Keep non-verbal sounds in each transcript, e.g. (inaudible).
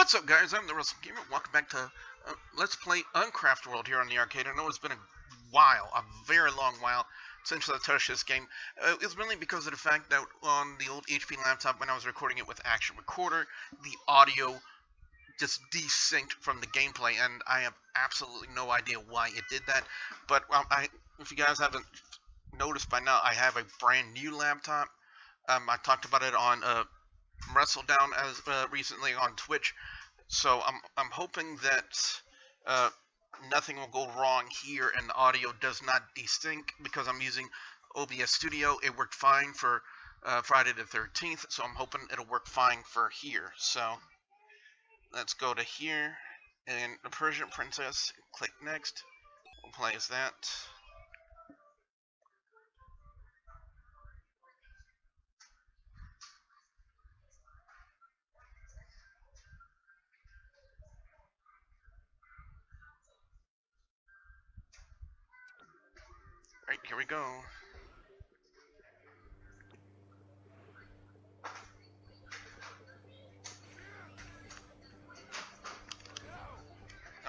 What's up, guys? I'm the Wrestle Gamer. Welcome back to uh, Let's Play Uncraft World here on the arcade. I know it's been a while, a very long while, since I touched this game. Uh, it's mainly because of the fact that on the old HP laptop, when I was recording it with Action Recorder, the audio just desynced from the gameplay, and I have absolutely no idea why it did that. But um, I, if you guys haven't noticed by now, I have a brand new laptop. Um, I talked about it on uh, WrestleDown as uh, recently on Twitch. So I'm I'm hoping that uh, nothing will go wrong here and the audio does not desync because I'm using OBS Studio. It worked fine for uh, Friday the 13th, so I'm hoping it'll work fine for here. So let's go to here and the Persian Princess. Click next. We'll play as that. Right, here we go.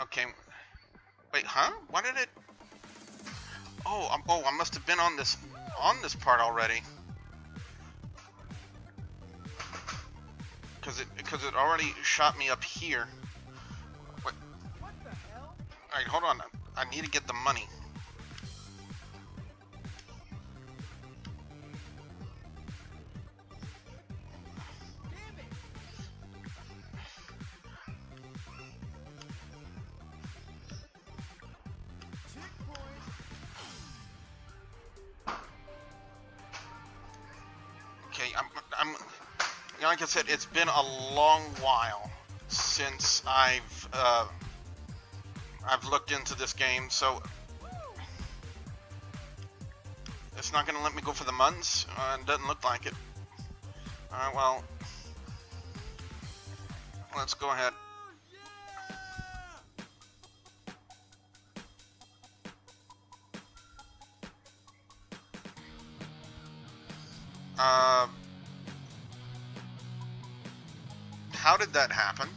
Okay. Wait, huh? Why did it... Oh, I'm, oh, I must have been on this on this part already. Cause it because it already shot me up here. What? Alright, hold on. I need to get the money. Like I said, it's been a long while since I've, uh, I've looked into this game, so it's not gonna let me go for the muns. Uh, it doesn't look like it. Alright, well, let's go ahead. Uh, how did that happen?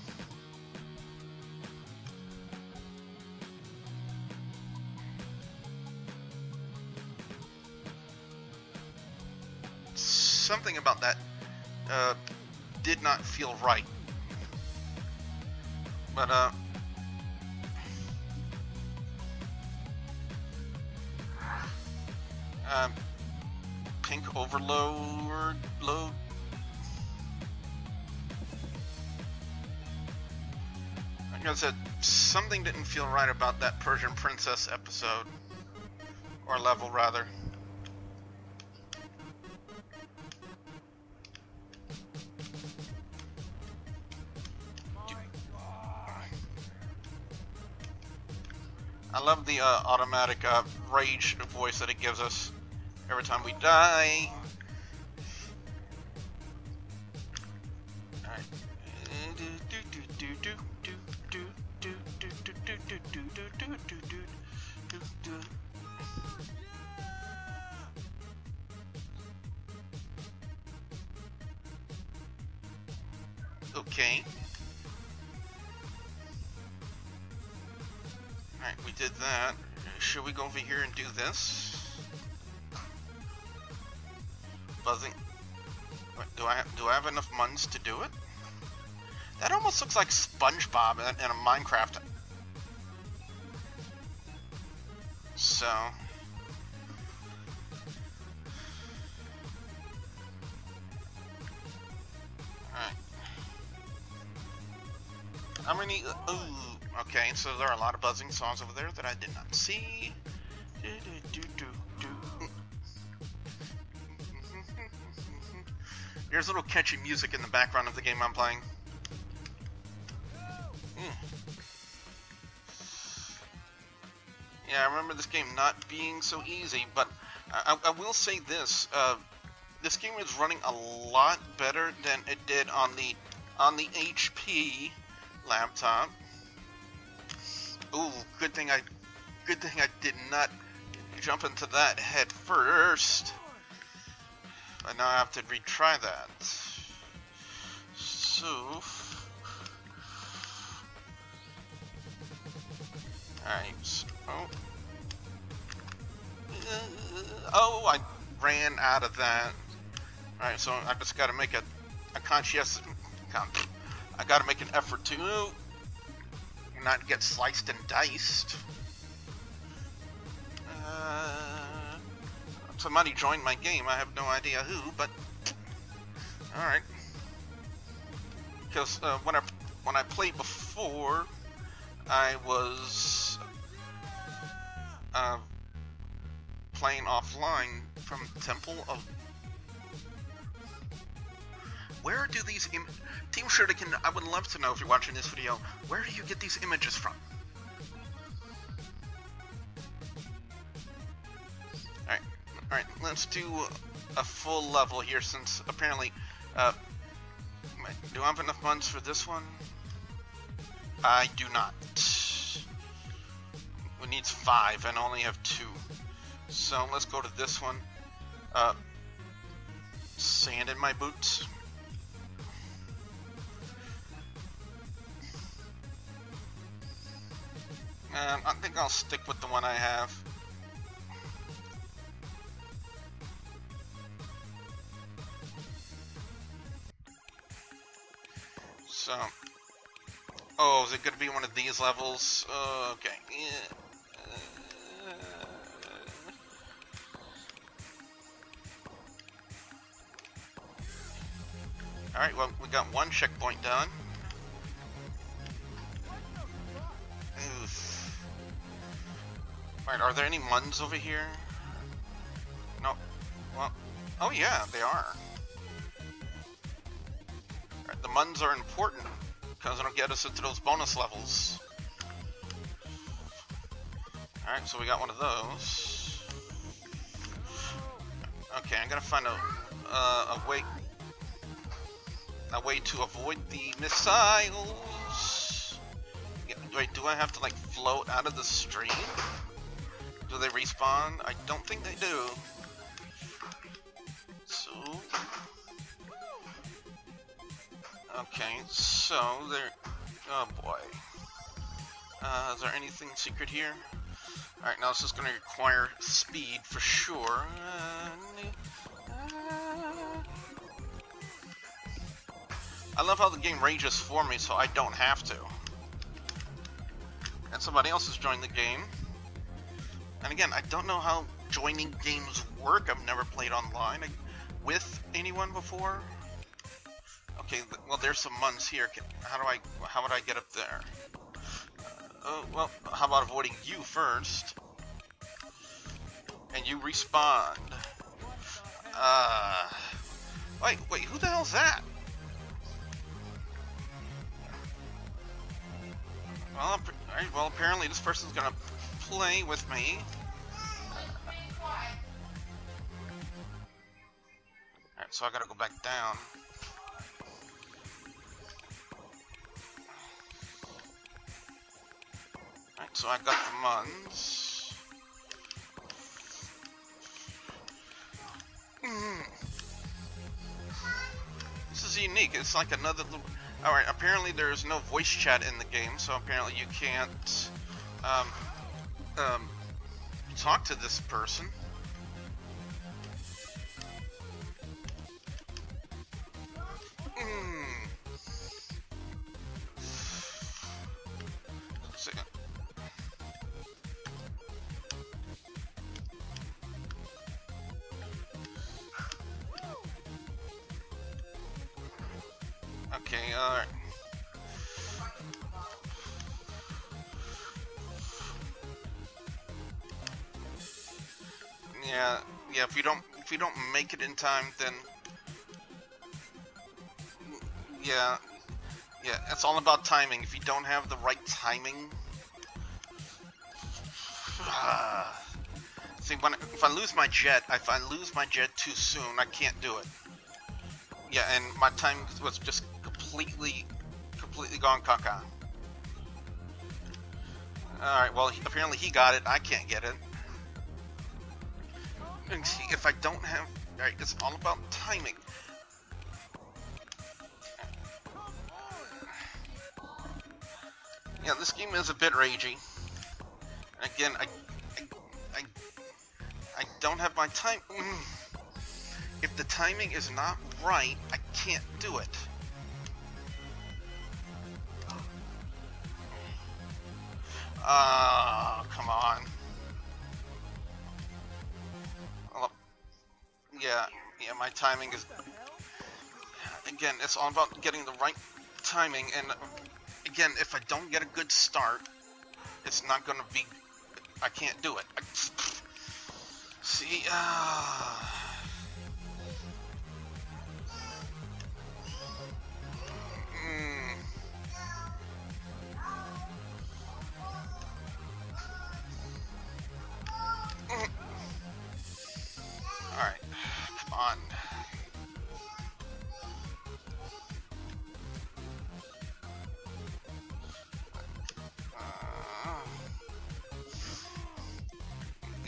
Something about that uh, did not feel right. But, uh, um, pink overload load. I said, something didn't feel right about that Persian Princess episode. Or level, rather. I love the uh, automatic uh, rage voice that it gives us every time we die. Okay. Alright, we did that. Should we go over here and do this? buzzing. Do I do I have enough muns to do it? That almost looks like SpongeBob in a Minecraft. So. Many? Uh, ooh, okay, so there are a lot of buzzing songs over there that I did not see. Do, do, do, Here's a little catchy music in the background of the game I'm playing. Mm. Yeah, I remember this game not being so easy, but I, I will say this. Uh, this game is running a lot better than it did on the on the HP laptop. Ooh, good thing I good thing I did not jump into that head first. But now I have to retry that. So Alright, uh, oh, I ran out of that. Alright, so I just gotta make a, a conscious... I gotta make an effort to not get sliced and diced. Uh, somebody joined my game. I have no idea who, but all right. Because uh, when I when I played before, I was uh, playing offline from Temple of. Where do these Im Team Shuriken? I would love to know if you're watching this video. Where do you get these images from? Alright, alright, let's do a full level here since apparently, uh, do I have enough funds for this one? I do not. We need five and only have two. So let's go to this one. Uh, sand in my boots. And I think I'll stick with the one I have. So, oh, is it going to be one of these levels? Uh, okay. Alright, well, we got one checkpoint done. Oof. Alright, are there any Muns over here? No. Well, oh yeah, they are. The Muns are important because it'll get us into those bonus levels. Alright, so we got one of those. Okay, I'm gonna find a, uh, a way a way to avoid the missiles. Wait, do I have to like float out of the stream? Do they respawn? I don't think they do. So... Okay, so there... Oh boy. Uh, is there anything secret here? Alright, now this is going to require speed for sure. Uh, I love how the game rages for me so I don't have to. And somebody else has joined the game. And again, I don't know how joining games work. I've never played online with anyone before. Okay, well, there's some Muns here. How do I, how would I get up there? Uh, well, how about avoiding you first? And you respawn. Uh, wait, wait, who the hell's that? Well, well, apparently this person's gonna play with me. Alright, so I gotta go back down. Alright, so I got the Muns. Mm. This is unique. It's like another little... Alright, apparently there's no voice chat in the game, so apparently you can't um, um, talk to this person. You don't if you don't make it in time, then yeah, yeah, it's all about timing. If you don't have the right timing, (sighs) see, when if I lose my jet, if I lose my jet too soon, I can't do it. Yeah, and my time was just completely, completely gone caca. Alright, well, apparently he got it. I can't get it. And see, if I don't have... Right, it's all about timing. Yeah, this game is a bit ragey. Again, I, I, I, I don't have my time. Mm. If the timing is not right, I can't do it. Ah, uh, come on. Well, yeah, yeah, my timing is... Again, it's all about getting the right timing, and again, if I don't get a good start, it's not going to be... I can't do it. I, see, uh...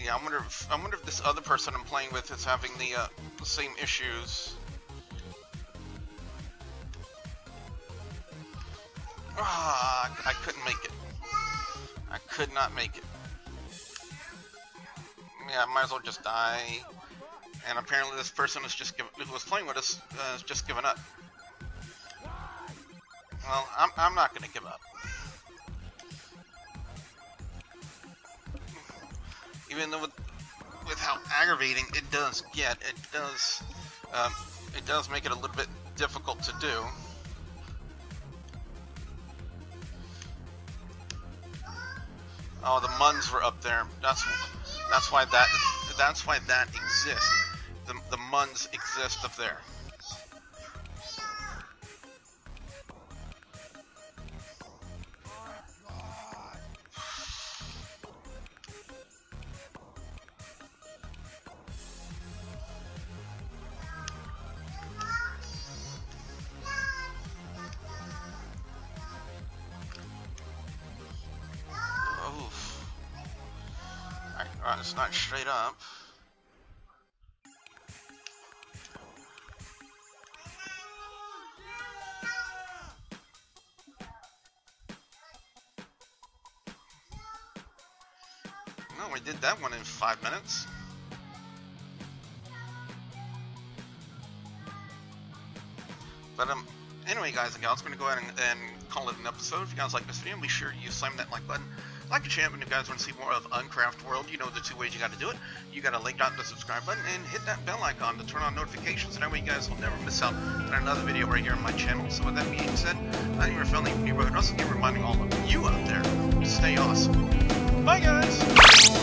Yeah, I wonder if I wonder if this other person I'm playing with is having the, uh, the same issues. Ah, I couldn't make it. I could not make it. Yeah, I might as well just die. And apparently this person is just give, who was playing with us uh, has just given up. Well, I'm, I'm not going to give up. even though with, with how aggravating it does get, it does um, it does make it a little bit difficult to do. Oh, the Muns were up there. That's that's why that that's why that exists. The the Muns exist up there. it's not straight up. We did that one in five minutes. But um, anyway, guys and gals, I'm going to go ahead and, and, call it an episode. If you guys like this video, be sure you slam that like button like the and if you guys want to see more of Uncraft World, you know the two ways you got to do it. You got to link out the subscribe button and hit that bell icon to turn on notifications, and that way you guys will never miss out on another video right here on my channel. So with that being said, I'm your friendly neighborhood Russell, reminding all of you out there, stay awesome. Bye guys!